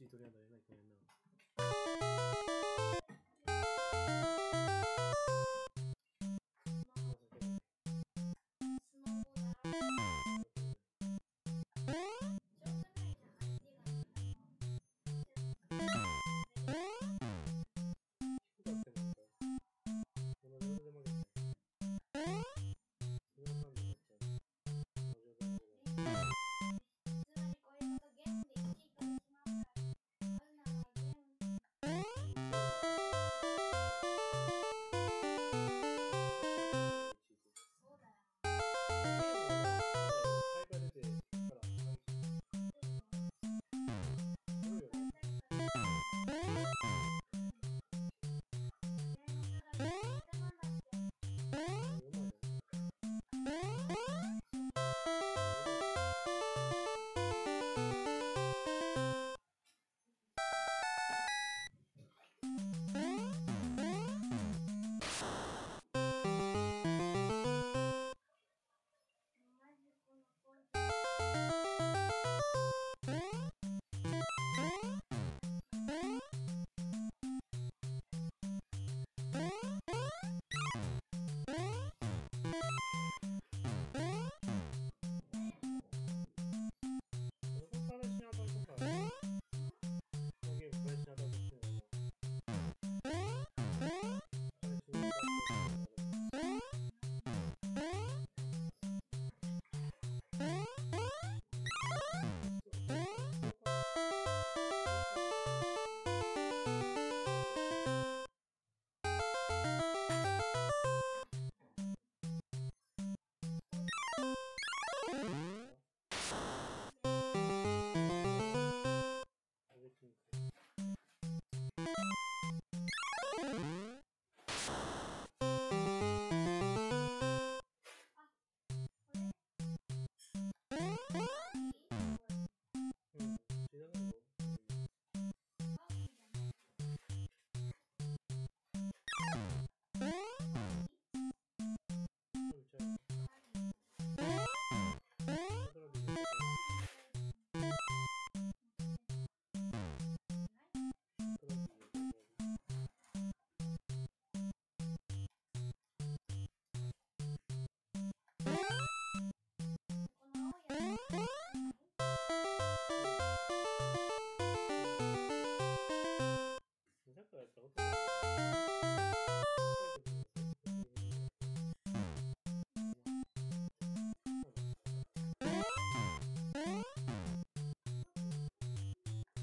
シートリアンドでなきゃいけないな。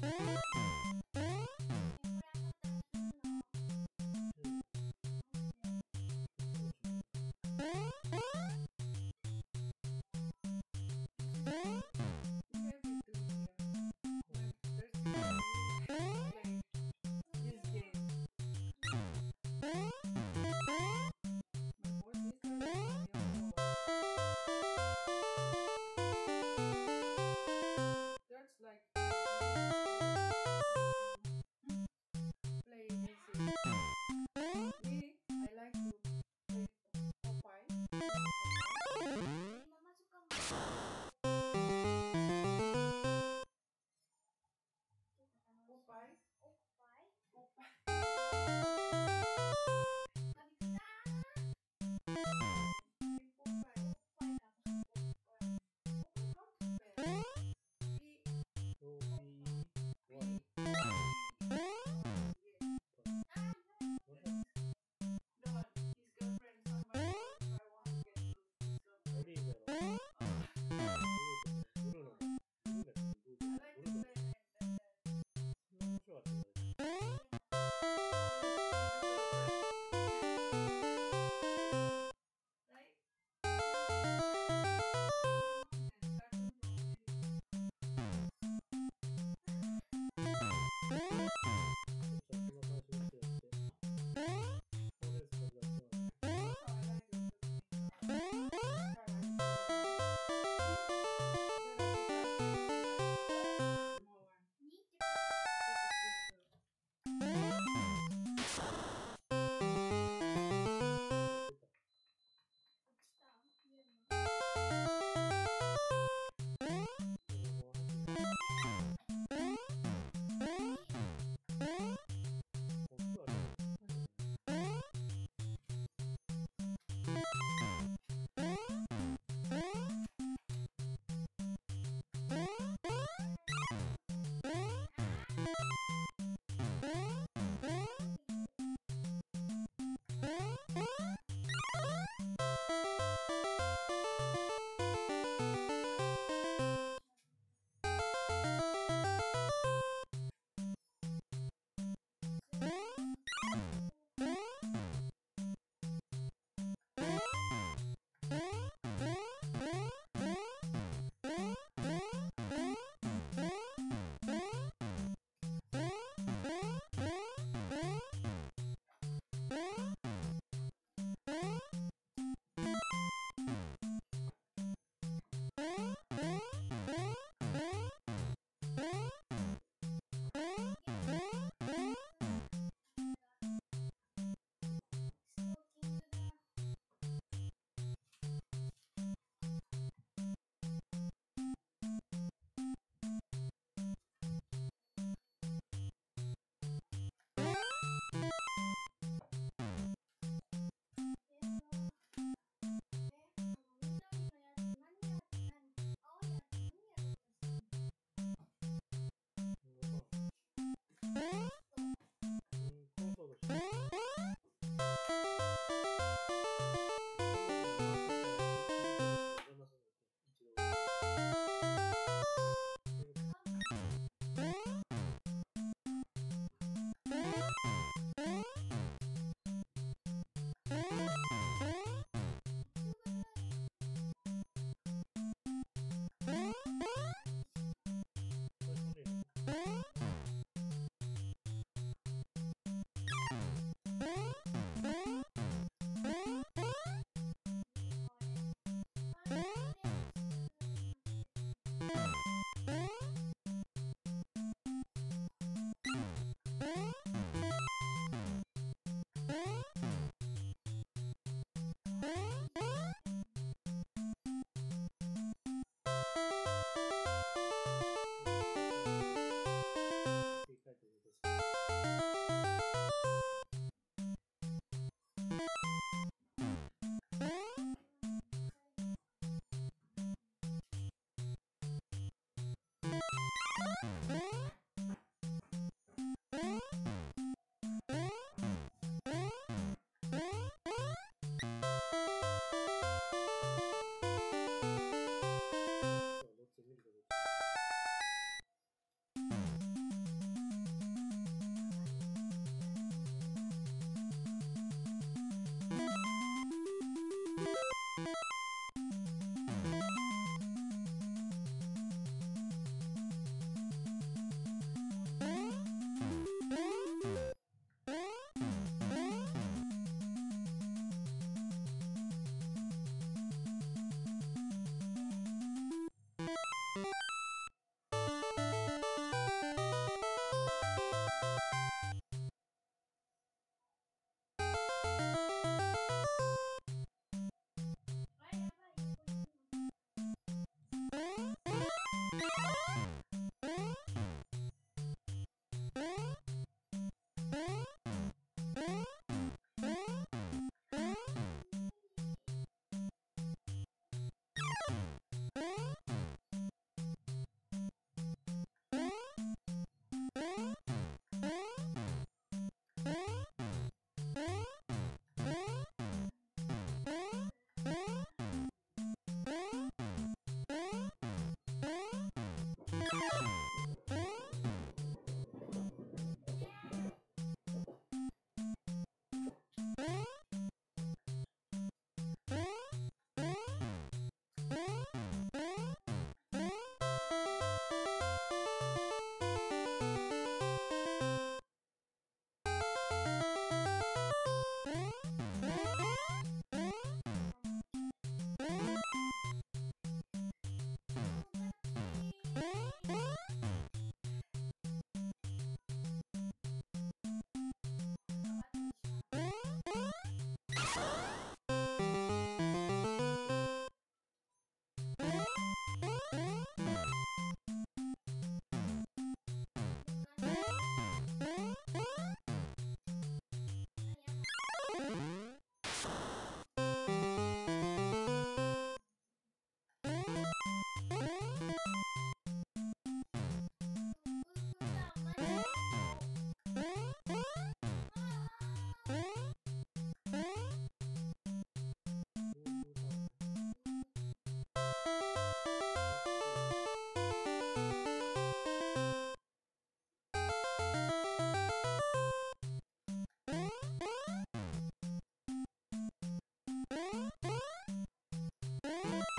Huh? Hey! Mm-hmm. Huh? Mm-hmm. you